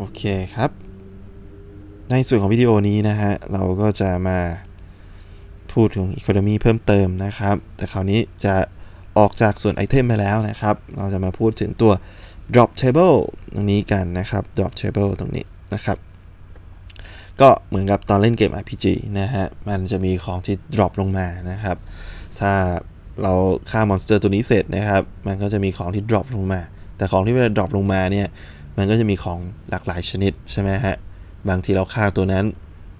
โอเคครับ ในส่วนของวิดีโอนี้นะฮะ เราก็จะมาพูดถึง Economy เพิ่มเติมนะครับ แต่คราวนี้จะออกจากส่วนไอเทมไปแล้วนะครับ เราจะมาพูดถึงตัว drop table ตรงนี้กันนะครับ drop table ตรงนี้นะครับ ก็เหมือนกับตอนเล่นเกม RPG นะฮะ มันจะมีของที่ drop ลงมานะครับ ถ้าเราฆ่ามอนสเตอร์ตัวนี้เสร็จนะครับ มันก็จะมีของที่ drop ลงมา แต่ของที่เวลา drop ลงมาเนี่ย มันก็จะมีของหลากหลายชนิดใช่ไหมฮะ บางทีเราฆ่าตัวนั้น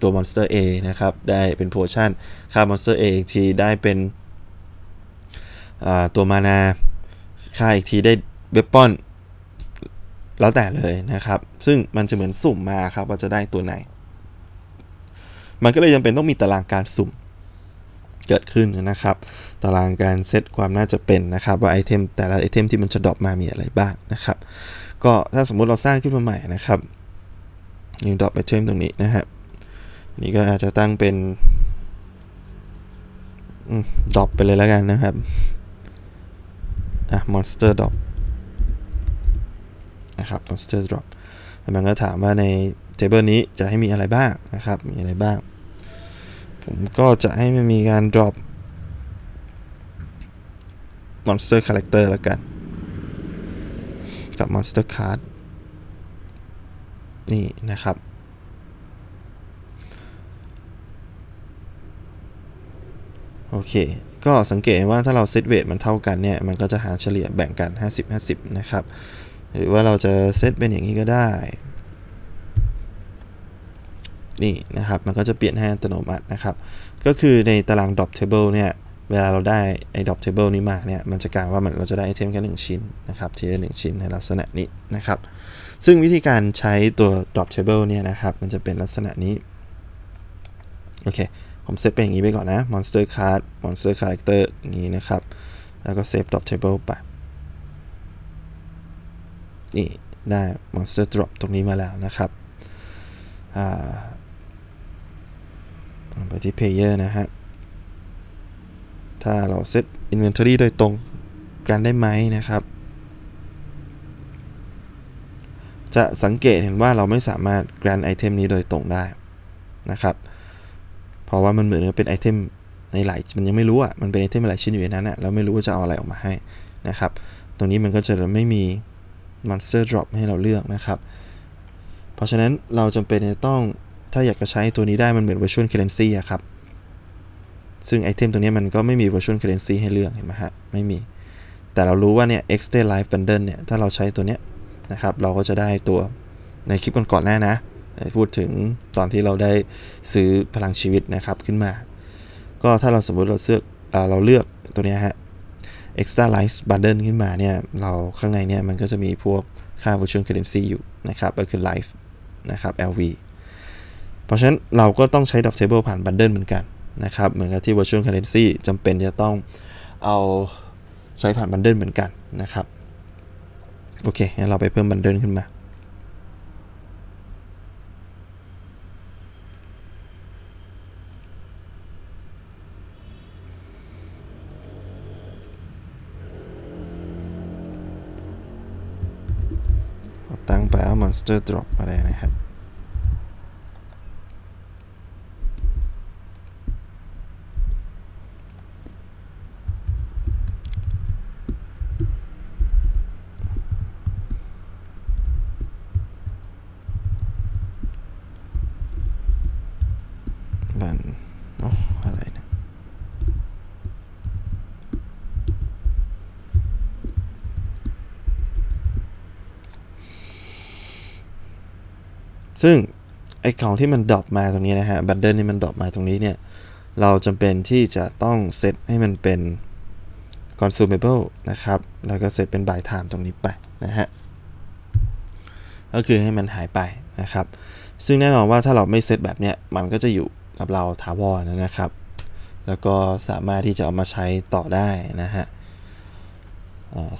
ตัวมอนสเตอร์ A นะครับ ได้เป็น potion ฆ่ามอนสเตอร์ A อีกทีได้เป็นตัว mana ฆ่าอีกทีได้ weapon แล้วแต่เลยนะครับ ซึ่งมันจะเหมือนสุ่มมาครับว่าจะได้ตัวไหน มันก็เลยจำเป็นต้องมีตารางการสุ่มเกิดขึ้นนะครับ ตารางการเซตความน่าจะเป็นนะครับ ว่าไอเทมแต่ละไอเทมที่มันจะ drop มามีอะไรบ้างนะครับ ก็ถ้าสมมุติเราสร้างขึ้นมาใหม่นะครับ new drop item ตรงนี้นะฮะนี่ก็อาจจะตั้งเป็น drop ไปเลยแล้วกันนะครับ อะ monster drop นะครับ monster drop มันก็ถามว่าใน table นี้จะให้มีอะไรบ้างนะครับ มีอะไรบ้าง ผมก็จะให้มันมีการ drop monster character แล้วกัน กับ monster card นี่นะครับ โอเค ก็สังเกตว่าถ้าเราเซตเวทมันเท่ากันเนี่ย มันก็จะหาเฉลี่ยแบ่งกัน 50-50 นะครับ หรือว่าเราจะเซตเป็นอย่างนี้ก็ได้ นี่นะครับ มันก็จะเปลี่ยนให้อัตโนมัตินะครับ ก็คือในตาราง drop table เนี่ย เวลาเราได้ไอ้ drop table นี้มาเนี่ย มันจะกลายว่ามันเราจะได้ไอเทมแค่ 1 ชิ้นนะครับทีละ1ชิ้นในลักษณะนี้นะครับ ซึ่งวิธีการใช้ตัว drop table เนี่ยนะครับ มันจะเป็นลักษณะนี้ โอเค ผมเซตเป็นอย่างนี้ไปก่อนนะ monster card monster character อย่างนี้นะครับ แล้วก็เซฟ drop table ไป นี่ได้ monster drop ตรงนี้มาแล้วนะครับไปที่ player นะฮะ ถ้าเราเซต inventory โดยตรงกันได้ไหมนะครับ จะสังเกตเห็นว่าเราไม่สามารถ grant ไอเทมนี้โดยตรงได้นะครับ เพราะว่ามันเหมือนเป็นไอเทมในหลายมันยังไม่รู้อะ มันเป็นไอเทมหลายชิ้นอยู่ในนั้นอะเราไม่รู้ว่าจะเอาอะไรออกมาให้นะครับ ตรงนี้มันก็จะไม่มี monster drop ให้เราเลือกนะครับ เพราะฉะนั้นเราจำเป็นจะต้องถ้าอยากจะใช้ตัวนี้ได้มันเหมือน virtual currency อะครับ ซึ่งไอเทมตัวนี้มันก็ไม่มี virtual currency ให้เลือกเห็นไหมฮะ ไม่มี แต่เรารู้ว่าเนี่ย extra life bundle เนี่ย ถ้าเราใช้ตัวเนี้ยนะครับ เราก็จะได้ตัวในคลิปก่อนๆหน้านะ พูดถึงตอนที่เราได้ซื้อพลังชีวิตนะครับขึ้นมา ก็ถ้าเราสมมติเราเลือกเราเลือกตัวนี้ฮะ extra life bundle ขึ้นมาเนี่ย เราข้างในเนี่ยมันก็จะมีพวกค่า virtual currency อยู่นะครับ ก็คือ life นะครับ LV เพราะฉะนั้นเราก็ต้องใช้ drop table ผ่าน bundle เหมือนกัน นะครับ เหมือนกับที่ virtual currency จำเป็นจะต้องเอาใช้ผ่าน bundle เหมือนกันนะครับ โอเคงั้นเราไปเพิ่ม bundle ขึ้นมา ตั้งไปเอา monster drop มาเลยนะครับ มันโอ้อะไรนะซึ่งไอของที่มัน drop มาตรงนี้นะฮะ bundle ที่มัน drop มาตรงนี้เนี่ย เราจำเป็นที่จะต้องเซตให้มันเป็น consumable นะครับ แล้วก็เซตเป็น by time ตรงนี้ไปนะฮะ ก็คือให้มันหายไปนะครับ ซึ่งแน่นอนว่าถ้าเราไม่เซตแบบเนี้ย มันก็จะอยู่ กับเราถาวรนะครับ แล้วก็สามารถที่จะเอามาใช้ต่อได้นะฮะ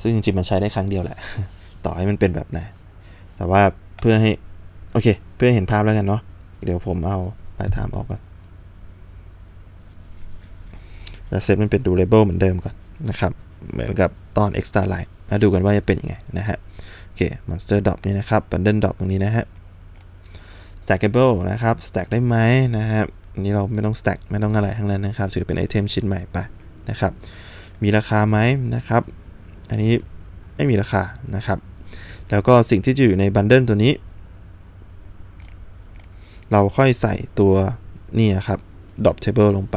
ซึ่งจริงๆมันใช้ได้ครั้งเดียวแหละ ต่อให้มันเป็นแบบไหนแต่ว่าเพื่อให้โอเค เพื่อเห็นภาพแล้วกันเนาะเดี๋ยวผมเอาปลายทางออกก่อนแล้วเซตมันเป็น durable เหมือนเดิมก่อนนะครับ เหมือนกับตอน extra line มาดูกันว่าจะเป็นยังไงนะฮะโอเค monster drop นี่นะครับ bundle drop ตรงนี้นะฮะ stackable นะครับ stack ได้ไหมนะครับ นี้เราไม่ต้อง stack ไม่ต้องอะไรทั้งนั้นนะครับถือเป็นไอเทมชิ้นใหม่ไปนะครับ มีราคาไหมนะครับ อันนี้ไม่มีราคานะครับ แล้วก็สิ่งที่จะอยู่ในบันเดิลตัวนี้ เราค่อยใส่ตัวนี่ครับ drop table ลงไป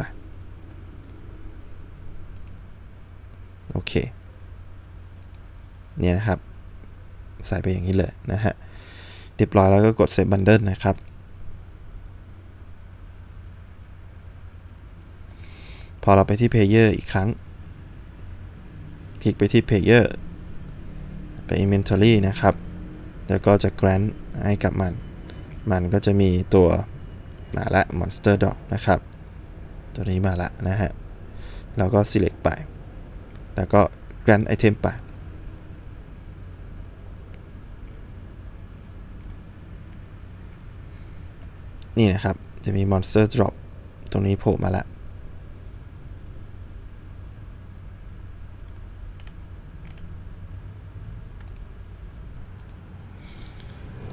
โอเค เนี่ยนะครับ ใส่ไปอย่างนี้เลยนะฮะ เรียบร้อยแล้วก็กด Save Bundle นะครับ พอเราไปที่ Player อีกครั้ง คลิกไปที่ Player ไป Inventory นะครับ แล้วก็จะ Grant ให้กับมัน มันก็จะมีตัวมาละ Monster Dog นะครับ ตัวนี้มาละนะฮะ เราก็ Select ไป แล้วก็ Grant Item ไปนี่นะครับ จะมี Monster Drop ตรงนี้โผล่มาแล้ว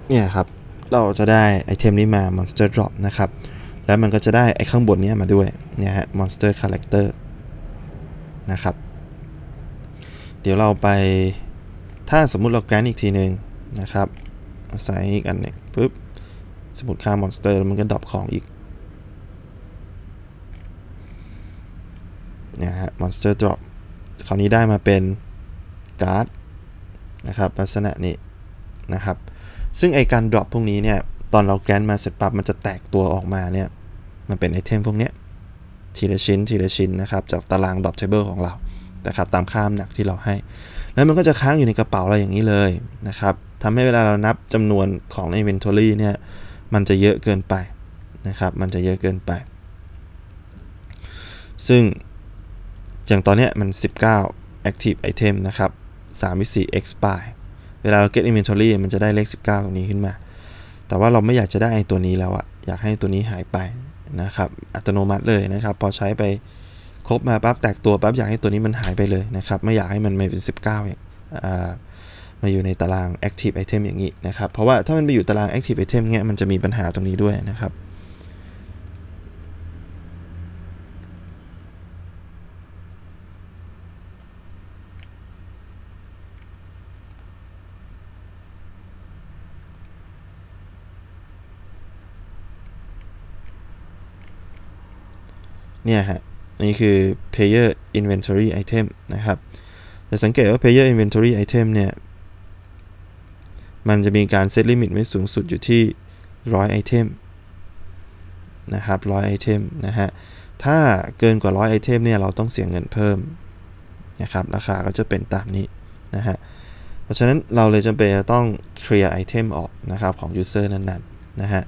เนี่ยครับ เราจะได้ไอเทมนี้มา Monster Drop นะครับ แล้วมันก็จะได้ไอข้างบนนี้มาด้วยเนี่ยฮะ Monster Character นะครับ เดี๋ยวเราไปถ้าสมมุติเราแกรนอีกทีหนึ่งนะครับใส่อีกอันหนึ่งปุ๊บสมมติฆ่ามอนสเตอร์มันก็ drop ของอีกนะฮะ monster drop คราวนี้ได้มาเป็นการ์ดนะครับลักษณะนี้นะครับ ซึ่งไอการ drop พวกนี้เนี่ย ตอนเรา grant มาเสร็จปั๊บมันจะแตกตัวออกมาเนี่ย มันเป็นไอเทมพวกเนี้ยทีละชิ้นทีละชิ้นนะครับ จากตาราง drop table ของเรานะครับตามค่าน้ำหนักที่เราให้ แล้วมันก็จะค้างอยู่ในกระเป๋าเราอย่างนี้เลยนะครับทำให้เวลาเรานับจำนวนของใน inventory เนี่ย มันจะเยอะเกินไปนะครับ มันจะเยอะเกินไป ซึ่งอย่างตอนเนี้ยมัน 19 active item นะครับ3วิ4 expire เวลาเรา get inventory มันจะได้เลข 19 ตรงนี้ขึ้นมา แต่ว่าเราไม่อยากจะได้ตัวนี้แล้วอะอยากให้ตัวนี้หายไปนะครับอัตโนมัติเลยนะครับ พอใช้ไปครบมาปั๊บแตกตัวปั๊บอยากให้ตัวนี้มันหายไปเลยนะครับ ไม่อยากให้มันมาเป็น 19อย่างมาอยู่ในตาราง active item อย่างนี้นะครับ เพราะว่าถ้ามันไปอยู่ตาราง active item เงี้ยมันจะมีปัญหาตรงนี้ด้วยนะครับ เนี่ยฮะนี่คือ player inventory item นะครับจะสังเกตว่า player inventory item เนี่ย มันจะมีการเซต limit ไว้สูงสุดอยู่ที่ 100ไอเทมนะครับ100ไอเทมนะฮะ ถ้าเกินกว่า 100ไอเทมเนี่ย เราต้องเสียเงินเพิ่มนะครับ ราคาก็จะเป็นตามนี้นะฮะ เพราะฉะนั้นเราเลยจำเป็นจะต้องเคลียร์ไอเทมออกนะครับของ user นั้นๆ นะฮะ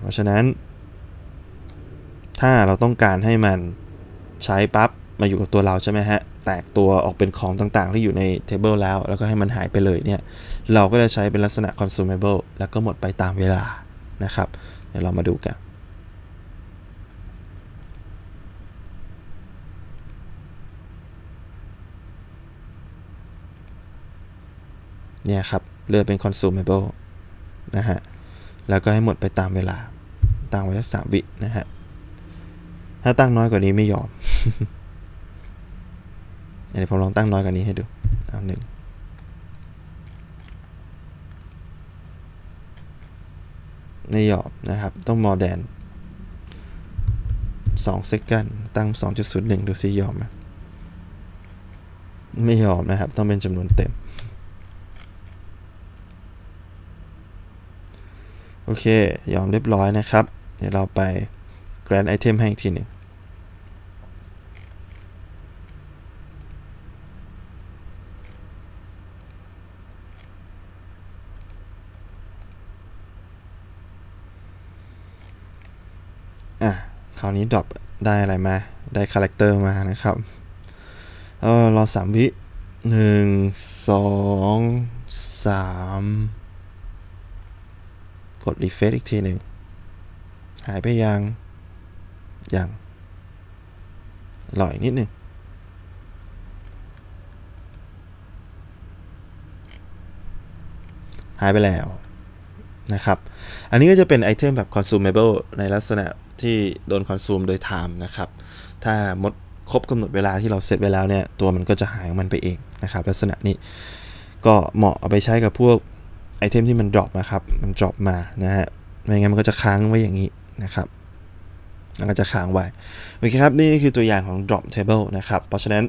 เพราะฉะนั้น ถ้าเราต้องการให้มันใช้ปั๊บมาอยู่กับตัวเราใช่ไหมฮะ แตกตัวออกเป็นของต่างๆ ที่อยู่ในเทเบิลแล้ว แล้วก็ให้มันหายไปเลยเนี่ย เราก็จะใช้เป็นลักษณะ consumable แล้วก็หมดไปตามเวลานะครับ เดี๋ยวเรามาดูกัน เนี่ยครับเลือกเป็น consumable นะฮะ แล้วก็ให้หมดไปตามเวลาตั้งไว้สามวินะฮะ ถ้าตั้งน้อยกว่านี้ไม่ยอมเดี๋ยวผมลองตั้งน้อยกว่านี้ให้ดูเอาหนึ่งไม่ยอมนะครับ ต้องมอแดน2เซกันตั้ง 2.01 ดูซิยอมไหมไม่ยอมนะครับ ต้องเป็นจำนวนเต็ม โอเค ยอมเรียบร้อยนะครับ เดี๋ยวเราไป Grand Item ให้อีกทีหนึ่งอะคราวนี้ดรอปได้อะไรมา ได้คาแรคเตอร์มานะครับเออรอสามวิหนึ่งสองสามกด refresh อีกทีหนึ่ง หายไปยัง ยังหล่อยนิดหนึ่งหายไปแล้วนะครับ อันนี้ก็จะเป็นไอเทมแบบ consumable ในลักษณะที่โดน consume โดย time นะครับ ถ้าหมดครบกำหนดเวลาที่เราเซตไว้แล้วเนี่ย ตัวมันก็จะหายของมันไปเองนะครับ ลักษณะนี้ก็เหมาะเอาไปใช้กับพวกไอเทมที่มัน drop นะครับ มัน drop มานะฮะ ไม่งั้นมันก็จะค้างไว้อย่างนี้นะครับ มันก็จะค้างไว้โอเคครับ นี่คือตัวอย่างของ drop table นะครับ เพราะฉะนั้น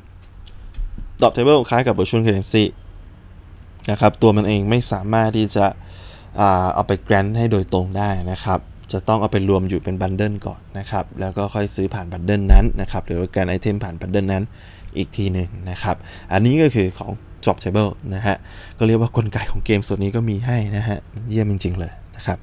drop table คล้ายกับ virtual currency นะครับ ตัวมันเองไม่สามารถที่จะเอาไป grant ให้โดยตรงได้นะครับ จะต้องเอาไปรวมอยู่เป็นบันเดิลก่อนนะครับ แล้วก็ค่อยซื้อผ่านบันเดิลนั้นนะครับหรือว่าการไอเทมผ่านบันเดิลนั้นอีกทีหนึ่งนะครับ อันนี้ก็คือของ drop table นะฮะ ก็เรียกว่ากลไกของเกมส่วนนี้ก็มีให้นะฮะ เยี่ยมจริง ๆ เลยนะครับ